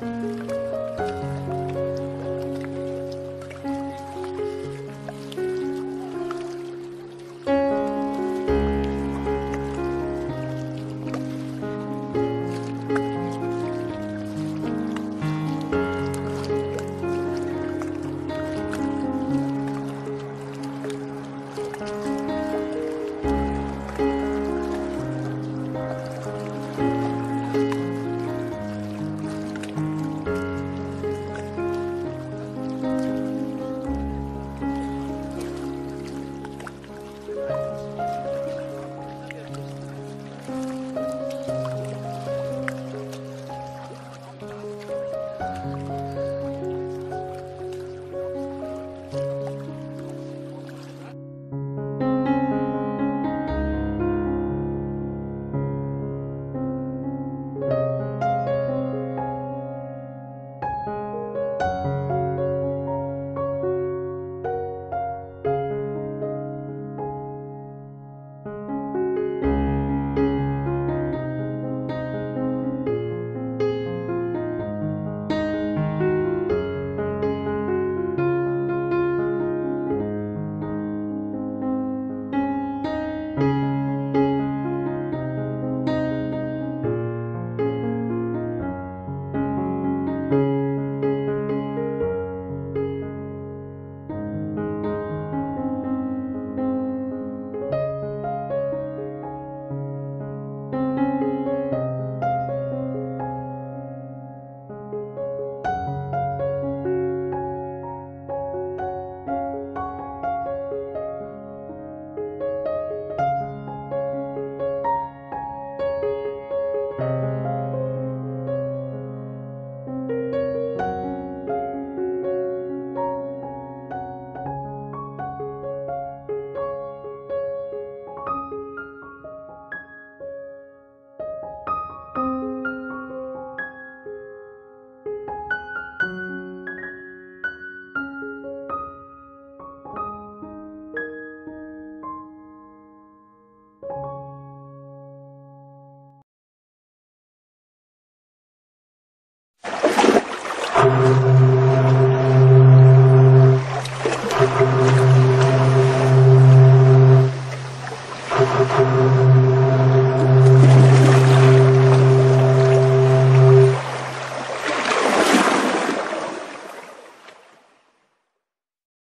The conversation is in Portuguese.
Música